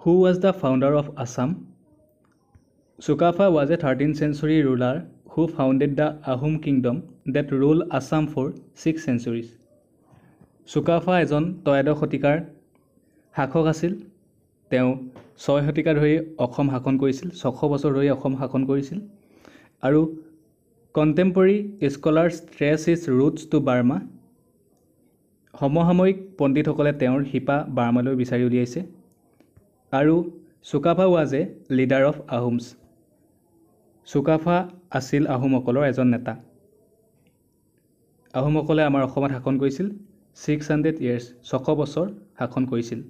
Who was the founder of Assam? Sukafa was a 13th century ruler who founded the Ahom kingdom that ruled Assam for six centuries. Sukaphaa এজন ত্ৰয়োদশ শতিকাৰ শাসক আছিল তেওঁ ছয় শতিকা ধৰি অসম শাসন কৰিছিল ছশ বছৰ ধৰি অসম শাসন কৰিছিল আৰু contemporary scholars trace his roots to Burma সমসাময়িক পণ্ডিতসকলে তেওঁৰ শিপা বাৰ্মালৈ বিচাৰি উলিয়াইছে আৰু Sukapha was a leader of Ahoms Sukapha আছিল আহোমসকলৰ এজন নেতা। আহোমসকলে আমাৰ অসমত শাসন কৰিছিল ছিক্স হাণ্ড্ৰেড ইয়েৰ্ছ ছশ বছৰ শাসন কৰিছিল।